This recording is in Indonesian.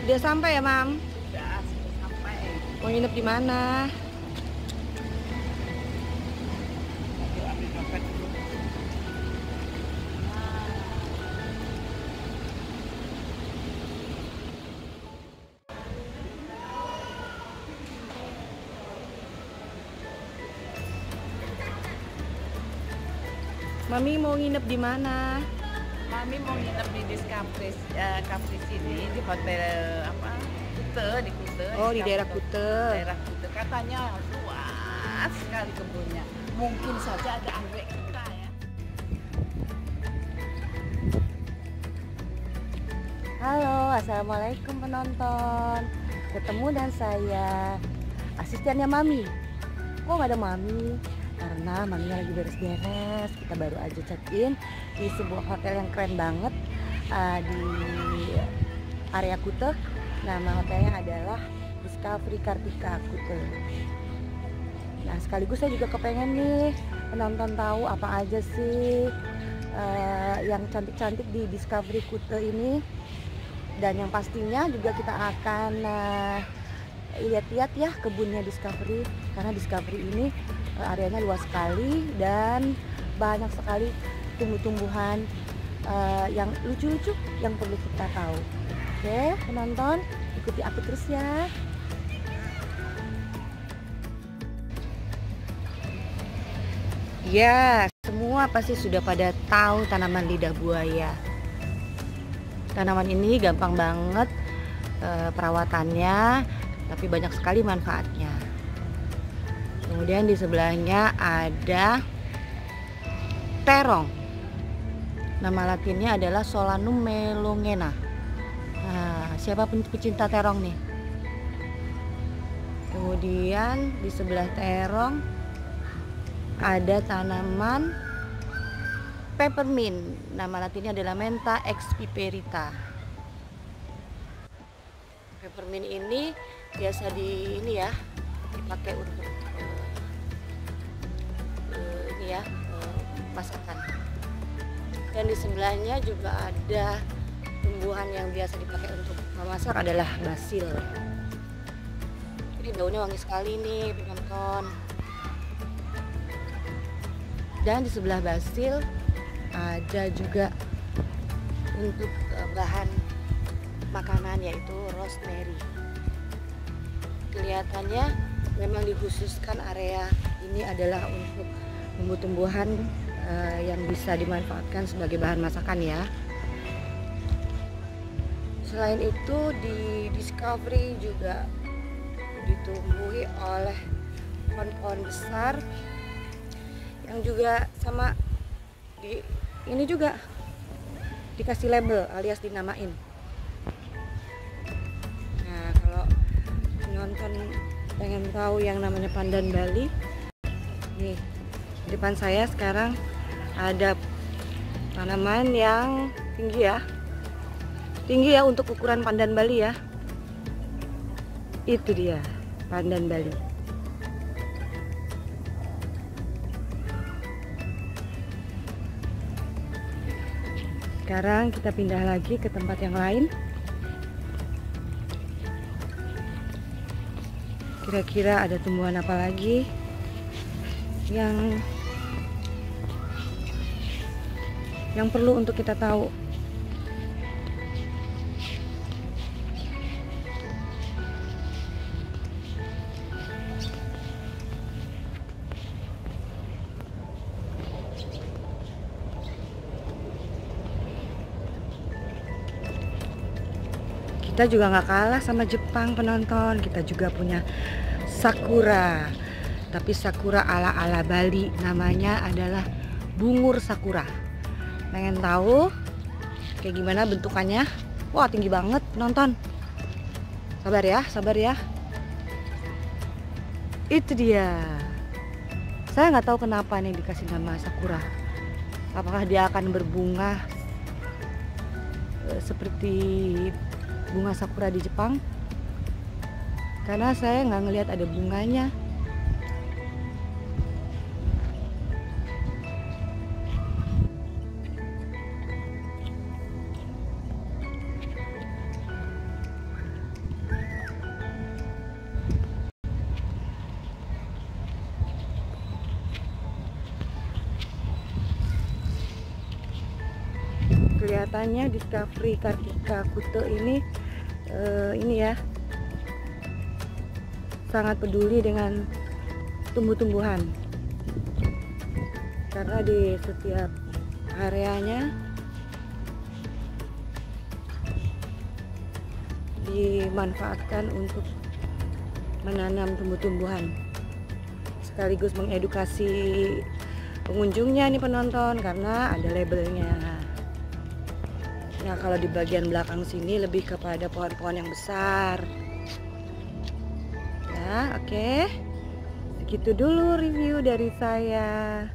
Sudah sampai ya, Mam? Sudah, sudah sampai. Mau nginep di mana? Mami mau nginep di mana? Mami mau nginep di Discovery eh, Cafe sini di hotel apa? Kute di Kute. Oh, di daerah Kute. Daerah Kute katanya luas sekali kebunnya. Mungkin saja ada anggrek kita ya. Halo, Assalamualaikum penonton Ketemu dan saya Asistennya Mami Kok nggak ada Mami? Karena Maminya lagi beres-beres Kita baru aja check-in Di sebuah hotel yang keren banget uh, Di area Kute. Nama hotelnya adalah Discovery Kartika Kute. Nah sekaligus saya juga kepengen nih Penonton tahu apa aja sih uh, Yang cantik-cantik di Discovery Kute ini. Dan yang pastinya juga kita akan uh, lihat-lihat ya kebunnya Discovery. Karena Discovery ini areanya luas sekali dan banyak sekali tumbuh-tumbuhan uh, yang lucu-lucu yang perlu kita tahu. Oke, penonton ikuti aku terus ya. Ya, semua pasti sudah pada tahu tanaman lidah buaya. Tanaman ini gampang banget e, perawatannya, tapi banyak sekali manfaatnya. Kemudian di sebelahnya ada terong. Nama latinnya adalah Solanum melongena. Nah, siapa pecinta terong nih? Kemudian di sebelah terong ada tanaman peppermint. Nama latinnya adalah Mentha expiperita. Peppermint ini biasa di ini ya dipakai untuk di sebelahnya juga ada tumbuhan yang biasa dipakai untuk memasak adalah basil. Ini daunnya wangi sekali nih, penonton. Dan di sebelah basil ada juga untuk bahan makanan yaitu rosemary. Kelihatannya memang dikhususkan area ini adalah untuk tumbuh-tumbuhan uh, yang bisa dimanfaatkan sebagai bahan masakan ya. Selain itu di Discovery juga ditumbuhi oleh pohon-pohon besar yang juga sama di ini juga dikasih label alias dinamain nah kalau nonton pengen tahu yang namanya pandan Bali nih depan saya sekarang ada tanaman yang tinggi ya. Tinggi ya untuk ukuran pandan Bali ya. Itu dia pandan Bali. Sekarang kita pindah lagi ke tempat yang lain. Kira-kira ada tumbuhan apa lagi yang yang perlu untuk kita tahu. Kita juga nggak kalah sama Jepang penonton. Kita juga punya sakura. Tapi sakura ala-ala Bali namanya adalah bungur sakura pengen tahu kayak gimana bentukannya? Wah tinggi banget nonton. Sabar ya sabar ya. Itu dia. Saya nggak tahu kenapa nih dikasih nama sakura. Apakah dia akan berbunga eh, seperti bunga sakura di Jepang? Karena saya nggak ngelihat ada bunganya kelihatannya Discovery Kartika Kute ini uh, ini ya sangat peduli dengan tumbuh-tumbuhan. Karena di setiap areanya dimanfaatkan untuk menanam tumbuh-tumbuhan. Sekaligus mengedukasi pengunjungnya nih penonton karena ada labelnya nah kalau di bagian belakang sini lebih kepada pohon-pohon yang besar ya oke okay. segitu dulu review dari saya